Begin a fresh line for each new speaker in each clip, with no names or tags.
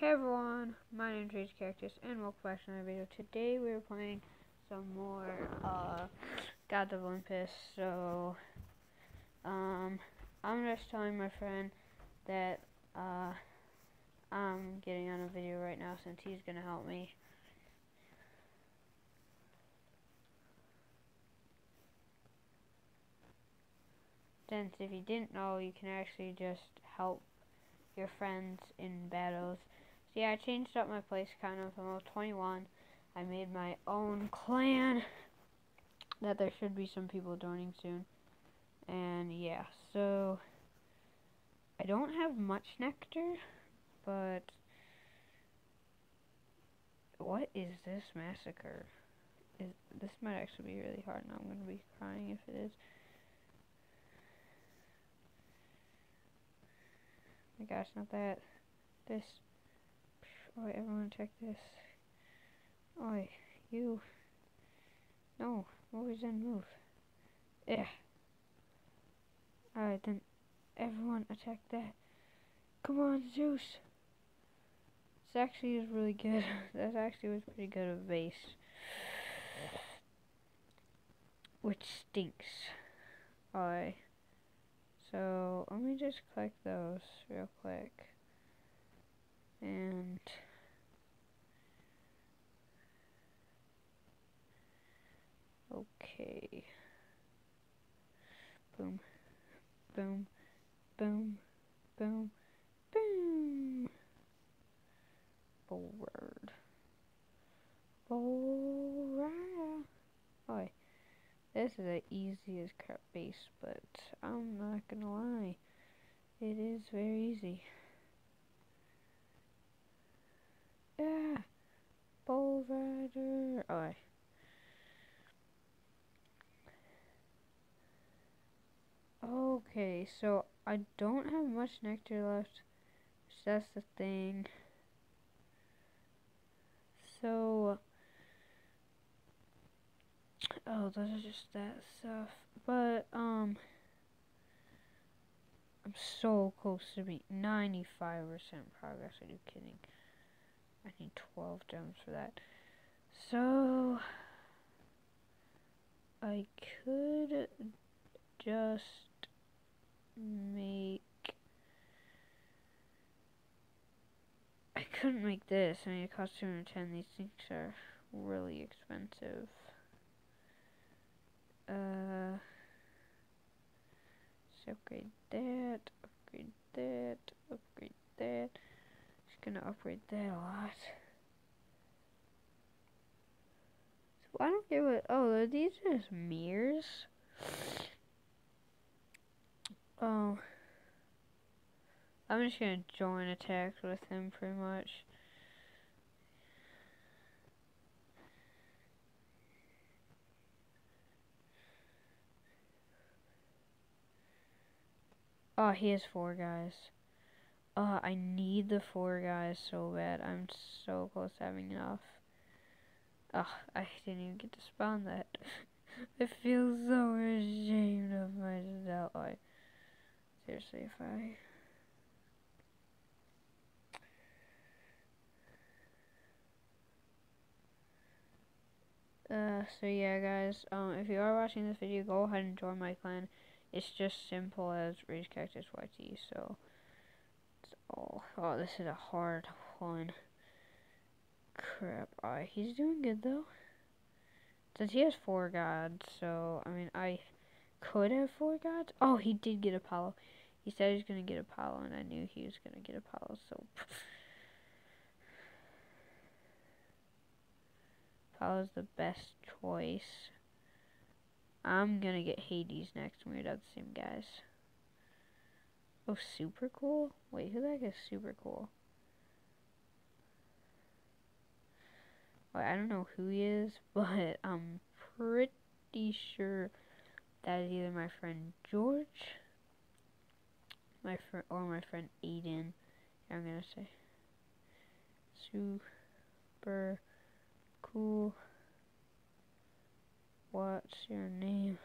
Hey everyone, my name is Rage Cactus and welcome back to another video. Today we're playing some more uh, Gods of Olympus. So, um, I'm just telling my friend that uh, I'm getting on a video right now since he's gonna help me. Since if you didn't know, you can actually just help your friends in battles yeah, I changed up my place kind of. I'm level 21. I made my own clan that there should be some people joining soon. And yeah, so I don't have much nectar, but what is this massacre? Is this might actually be really hard and I'm gonna be crying if it is. my gosh, not that. This Alright, everyone check this. Oi, you. No, always then move. Yeah. Alright then, everyone attack that. Come on, Zeus. This actually is really good. that actually was pretty good of base. Which stinks. Alright. So, let me just click those real quick and okay. Boom. Boom. Boom. Boom. Boom. Forward oh this is the easiest crap base but I'm not gonna lie it is very easy. Yeah. Bull Rider. Oh. Okay, so I don't have much nectar left. That's the thing. So, oh, those are just that stuff. But, um, I'm so close to be 95% progress. Are you kidding? I need 12 gems for that. So, I could just make... I couldn't make this. I mean, it costs 210. These things are really expensive. Uh, let's upgrade that, upgrade that, upgrade that Just gonna upgrade that a lot. So I don't get what. Oh, are these just mirrors? Oh. I'm just gonna join attacks with him pretty much. Oh, he has four guys. Uh, I need the four guys so bad. I'm so close to having enough. Ugh, I didn't even get to spawn that. I feel so ashamed of myself. Seriously, if I... Uh, so yeah, guys, um, if you are watching this video, go ahead and join my clan. It's just simple as Rage Cactus YT, so... Oh, oh, this is a hard one. Crap. Alright, he's doing good though. Since he has four gods, so, I mean, I could have four gods. Oh, he did get Apollo. He said he was going to get Apollo, and I knew he was going to get Apollo, so. Apollo's the best choice. I'm going to get Hades next when we're the same guys. Oh, super cool? Wait, who the heck is super cool? Well, I don't know who he is, but I'm pretty sure that is either my friend George, my friend or my friend Aiden. I'm gonna say super cool. What's your name?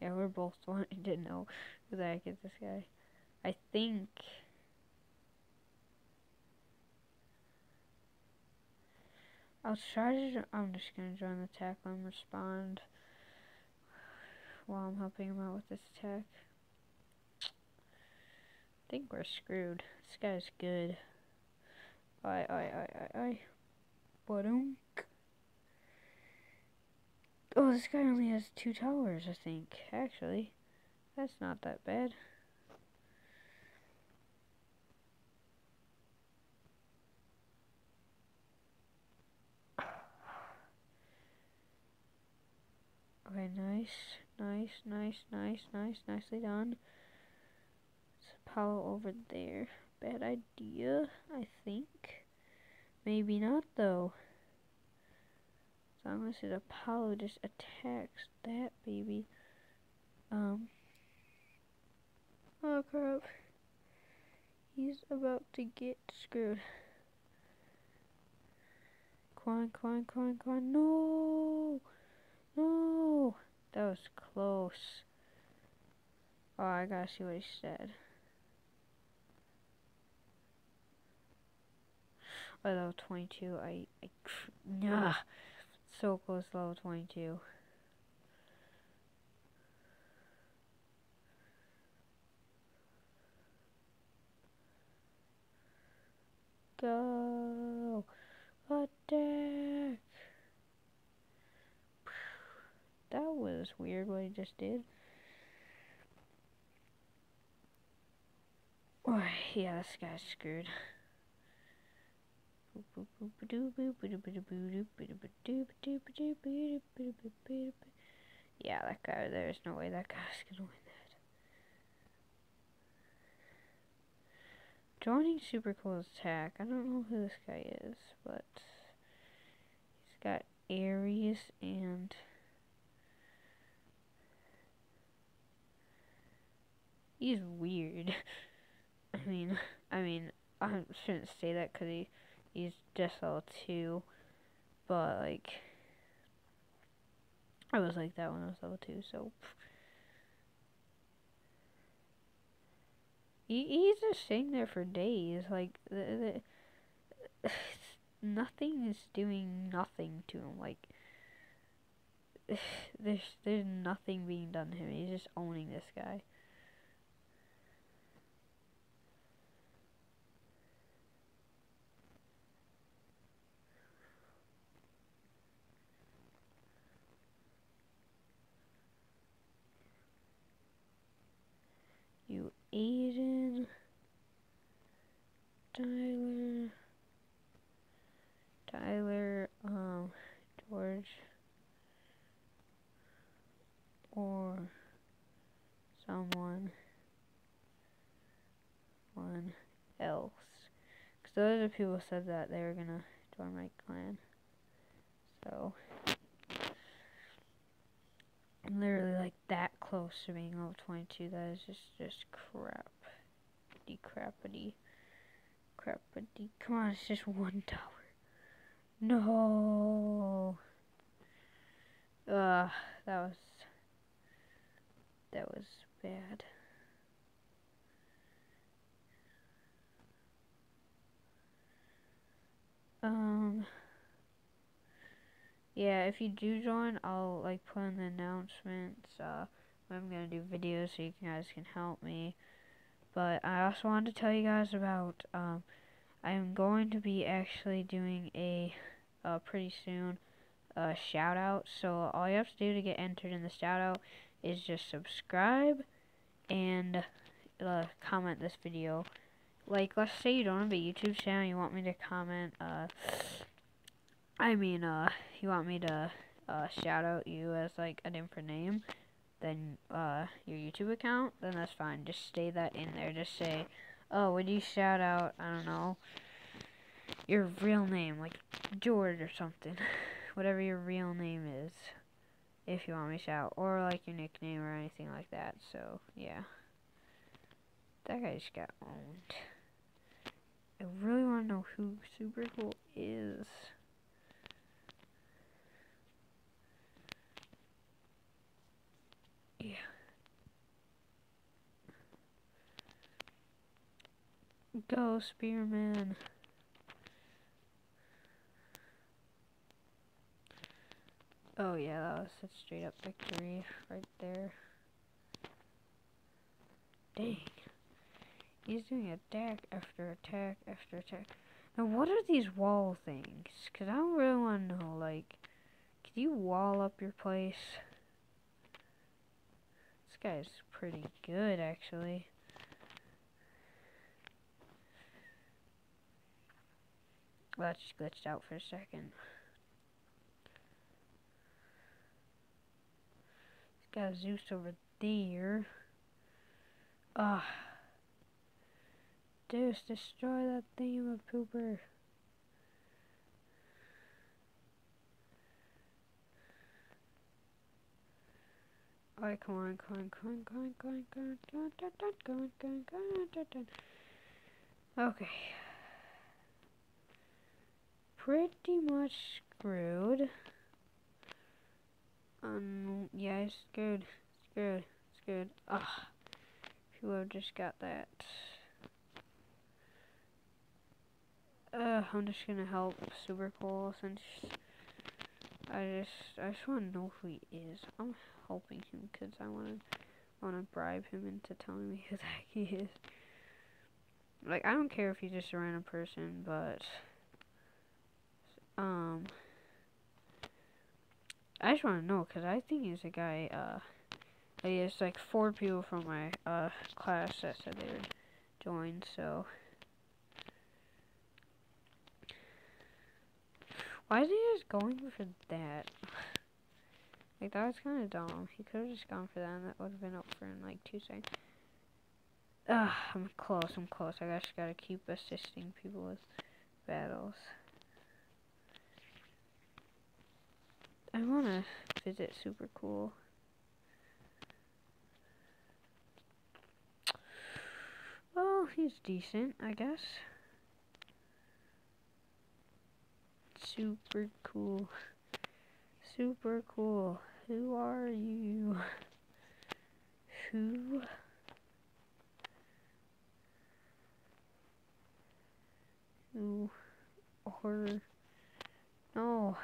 Yeah, we're both wanting to know who the heck is this guy. I think I'll try to... I'm just gonna join the tackle and respond while I'm helping him out with this attack. I think we're screwed. This guy's good. I, I, I, I, I. Ba-dum. Oh, this guy only has two towers, I think, actually. That's not that bad. Okay, nice, nice, nice, nice, nice, nicely done. It's Apollo over there. Bad idea, I think. Maybe not, though. So unless it Apollo just attacks that baby. Um. Oh, crap. He's about to get screwed. Quan, Quan, Quan, Quan, no! No! That was close. Oh, I gotta see what he said. by level 22. I, I, nah, so close to level 22. Go! Attack! That was weird what he just did. Oh, yeah, this guy's screwed. Yeah, that guy, there's no way that guy's gonna win that. Joining Super Cool's attack. I don't know who this guy is, but he's got Ares and he's weird. I mean, I mean, I shouldn't say that because he he's just level 2, but like, I was like that when I was level 2, so. He, he's just sitting there for days, like, the, the, nothing is doing nothing to him, like, there's, there's nothing being done to him, he's just owning this guy. Aiden, Tyler, Tyler, um, George, or someone one else. Because the other people said that they were going to join my clan. So, literally like that close to being level 22. That is just, just crap. Decrapity. Crappity. Come on, it's just one tower. No. Ugh, that was, that was bad. Um yeah, if you do join, I'll like put in the announcements uh, I'm gonna do videos so you guys can help me. But I also wanted to tell you guys about um, I'm going to be actually doing a uh, pretty soon uh, shout out. So all you have to do to get entered in the shout out is just subscribe and uh, comment this video. Like, let's say you don't have a YouTube channel, you want me to comment, uh, I mean, uh, you want me to uh, shout out you as like a different name than uh, your YouTube account, then that's fine. Just stay that in there. Just say, oh, would you shout out, I don't know, your real name, like George or something. Whatever your real name is, if you want me to shout. Or like your nickname or anything like that. So, yeah. That guy just got owned. I really want to know who Super Cool is. Yeah. Go, Spearman. Oh yeah, that was a straight up victory right there. Dang. He's doing attack after attack after attack. Now what are these wall things? Cause I don't really want to know, like, can you wall up your place? This guy's pretty good, actually. Just glitched out for a second. Got Zeus over there. Ah. Zeus, destroy that thing of pooper. Alright, come on, come on, come on, come on, come on, come on, come on, come on, come on, come on, come on, come on. Okay. Pretty much screwed. Um, yeah, it's good. It's good. It's good. Ah, if you have just got that. Uh, I'm just gonna help Super Cool since I just, I just want to know who he is. I'm helping him because I want to bribe him into telling me who that he is. Like, I don't care if he's just a random person, but, um, I just want to know because I think he's a guy. Uh, it's like four people from my uh class that said they would join. So why is he just going for that? like that was kind of dumb. He could have just gone for that, and that would have been up for in like two seconds. Ugh, I'm close. I'm close. I just gotta keep assisting people with battles. I want to visit super cool. Well, he's decent, I guess. Super cool. Super cool. Who are you? Who? Who? Or... No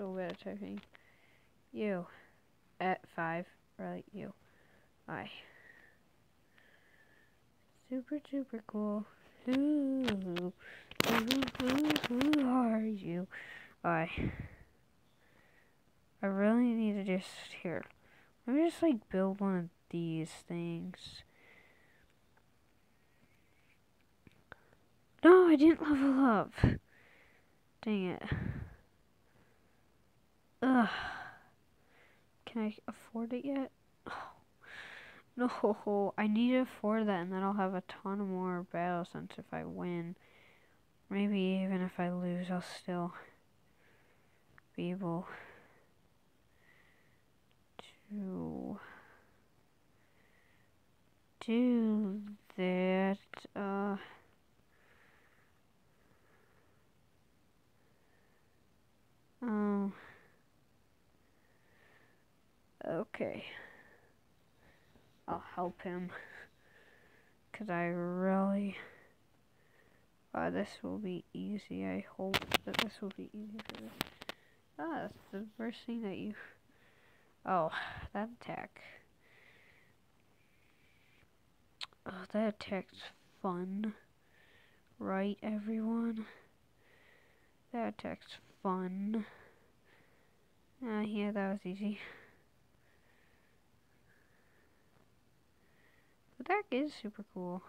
so bad at typing. You. At five. Right, you. I. Super, super cool. Who, who, who, who are you? I. I really need to just, here. Let me just, like, build one of these things. No, I didn't level up. Dang it. Ugh. Can I afford it yet? Oh. No, I need to afford that and then I'll have a ton more battle sense if I win. Maybe even if I lose, I'll still be able to do that. Uh, um. Okay. I'll help him. Because I really... Uh, this will be easy. I hope that this will be easy for this. Ah, that's the first thing that you... Oh, that attack. Oh, that attack's fun. Right, everyone? That attack's fun. Uh, yeah, that was easy. The deck is super cool.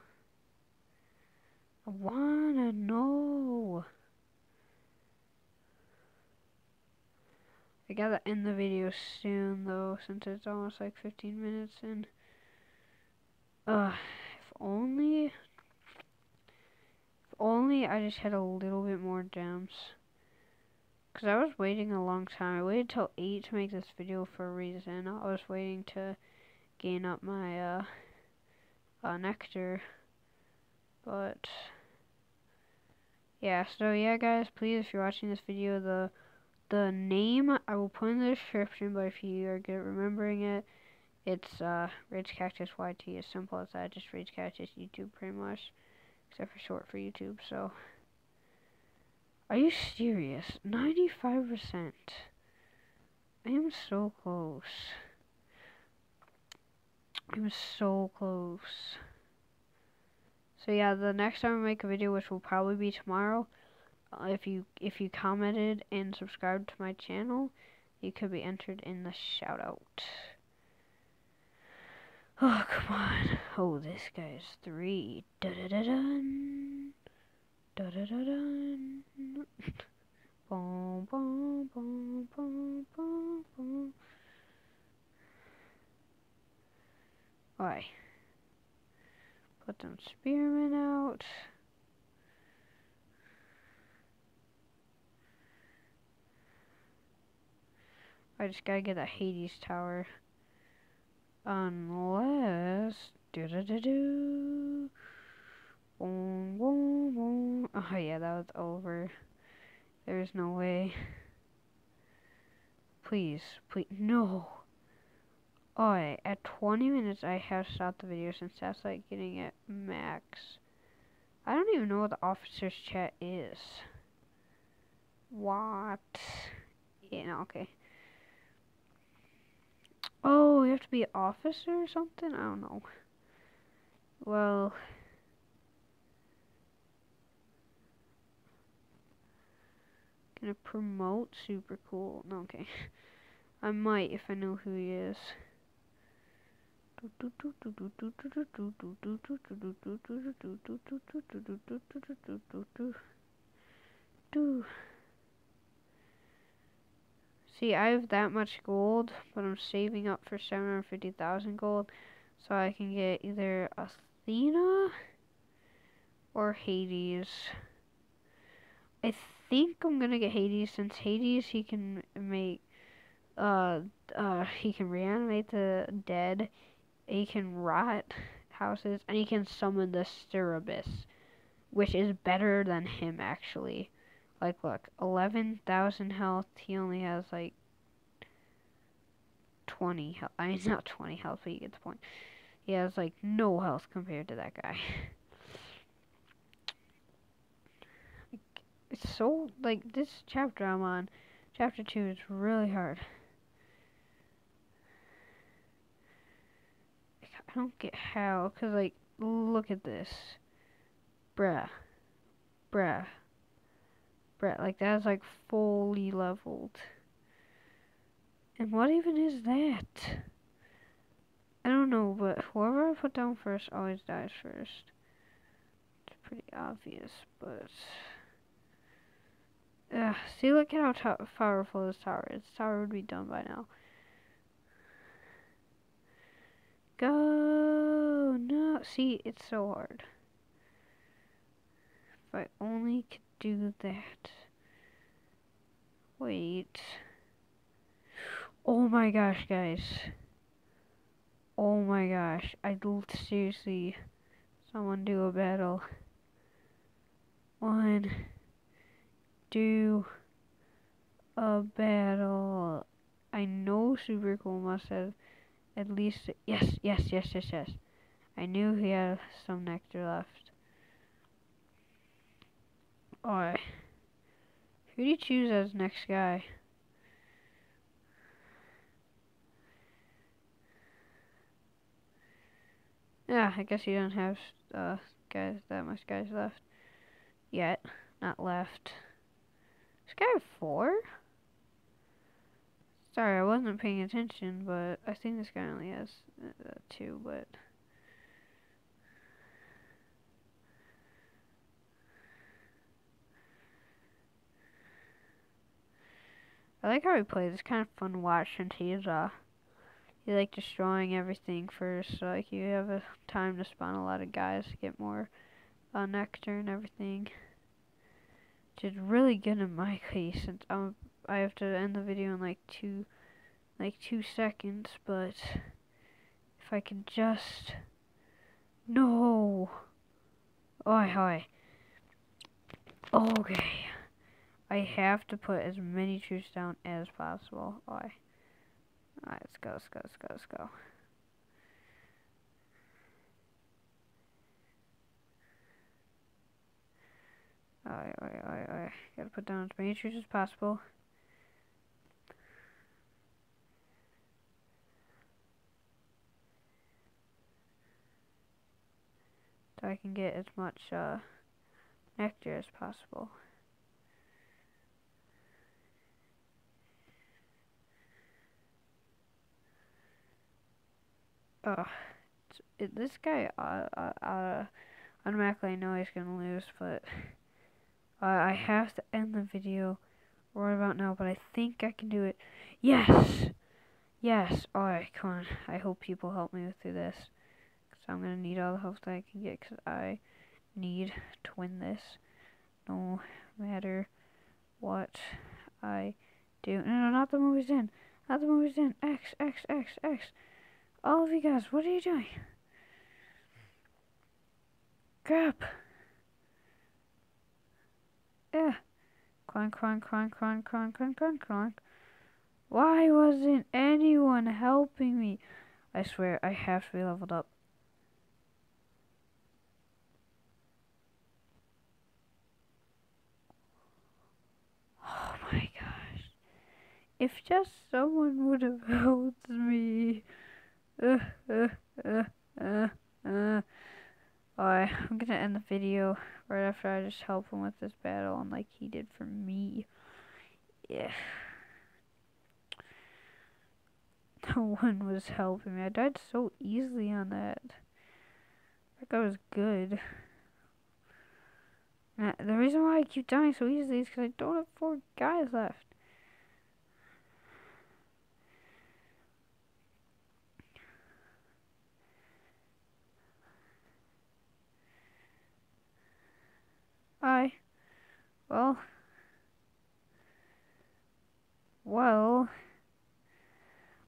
I wanna know. I gotta end the video soon though, since it's almost like 15 minutes and uh, if only, if only I just had a little bit more gems. Cause I was waiting a long time. I waited till 8 to make this video for a reason. I was waiting to gain up my, uh, uh, nectar. But yeah, so yeah, guys, please, if you're watching this video, the the name I will put in the description. But if you are good at remembering it, it's uh, Rage Cactus YT. As simple as that. Just Rage Cactus YouTube, pretty much. except for short for YouTube. So, are you serious? Ninety-five percent. I am so close. I'm so close. So yeah, the next time I make a video, which will probably be tomorrow, uh, if you if you commented and subscribed to my channel, you could be entered in the shout out. Oh come on! Oh, this guy's three. Da da da dun. Da da da dun. boom boom boom boom boom boom. Alright. Put them spearmen out. I just gotta get a Hades tower. Unless... Do do do do. Boom, boom, boom. Oh yeah, that was over. There's no way. Please, please, no. Alright, at 20 minutes I have stopped the video since that's like getting at max. I don't even know what the officer's chat is. What? Yeah, no, okay. Oh, you have to be an officer or something? I don't know. Well... Gonna promote? Super cool. No, okay. I might if I know who he is. See, I have that much gold, but I'm saving up for 750,000 gold so I can get either Athena or Hades. I think I'm gonna get Hades since Hades he can make uh uh he can reanimate the dead he can rot houses, and he can summon the Cerberus, which is better than him, actually. Like, look, 11,000 health, he only has, like, 20 health. I mean, not 20 health, but you get the point. He has, like, no health compared to that guy. It's so, like, this chapter I'm on, chapter 2 is really hard. I don't get how, because, like, look at this. Bruh. Bruh. Bruh, like, that's, like, fully leveled. And what even is that? I don't know, but whoever I put down first always dies first. It's pretty obvious, but... Ugh, see, look at how powerful this tower is. This tower would be done by now. Go! Oh, no, see, it's so hard. If I only could do that. Wait. Oh my gosh, guys. Oh my gosh. I seriously, someone do a battle. One, do a battle. I know Super Cool must have at least, yes, yes, yes, yes, yes. I knew he had some nectar left. Alright. Who do you choose as next guy? Yeah, I guess you don't have uh, guys that much guys left yet. Not left. This guy have four? Sorry, I wasn't paying attention, but I think this guy only has uh, two, but... I like how he plays. It's kind of fun to watch since he's, uh, you like destroying everything first, so, like, you have a time to spawn a lot of guys to get more, uh, nectar and everything. Which is really good in my case, since I'm I have to end the video in like two, like two seconds, but if I can just, no, oi hi, okay, I have to put as many troops down as possible, oi, alright, let's go, let's go, let's go, let's go. I, I, I, I gotta put down as many trees as possible. I can get as much uh, nectar as possible. Oh, it, this guy, uh, uh, uh, automatically know he's gonna lose, but I have to end the video right about now, but I think I can do it. Yes! Yes! Alright, come on. I hope people help me through this. Because I'm going to need all the help that I can get, because I need to win this. No matter what I do. No, no, not the movie's in. Not the movie's in. X, X, X, X. All of you guys, what are you doing? Crap. Yeah. Clank, clank, clank, clank, clank, clank, clank, clank. Why wasn't anyone helping me? I swear, I have to be leveled up. Oh my gosh. If just someone would have helped me. Uh, uh, uh, uh, uh. Alright, I'm gonna end the video right after I just help him with this battle and like he did for me. Yeah. No one was helping me. I died so easily on that. Like I was good. And the reason why I keep dying so easily is because I don't have four guys left. I, well, well,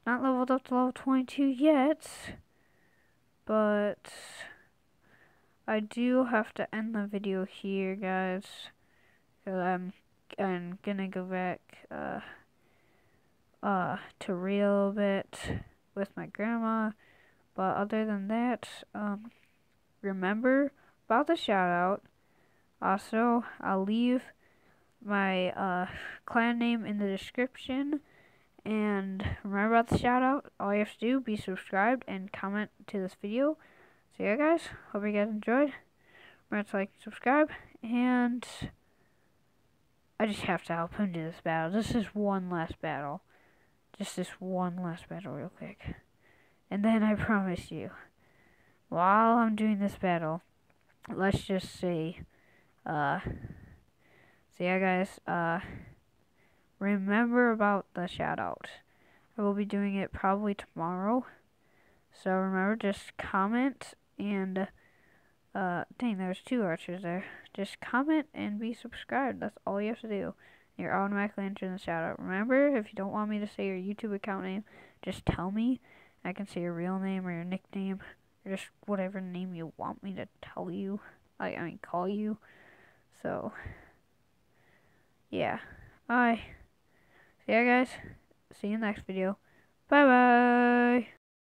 not leveled up to level 22 yet, but I do have to end the video here, guys, because I'm, I'm gonna go back, uh, uh, to real bit with my grandma, but other than that, um, remember about the shout out, also, I'll leave my uh, clan name in the description. And remember about the shout out. All you have to do be subscribed and comment to this video. So yeah guys, hope you guys enjoyed. Remember to like and subscribe and I just have to help him do this battle. This is one last battle. Just this one last battle real quick. And then I promise you, while I'm doing this battle, let's just say uh, so yeah, guys, uh, remember about the shout out. I will be doing it probably tomorrow. So remember, just comment and, uh, dang, there's two archers there. Just comment and be subscribed. That's all you have to do. You're automatically entering the shout out. Remember, if you don't want me to say your YouTube account name, just tell me. I can say your real name or your nickname or just whatever name you want me to tell you. I, I mean, call you. So, yeah. Bye. See ya, guys. See you in the next video. Bye-bye.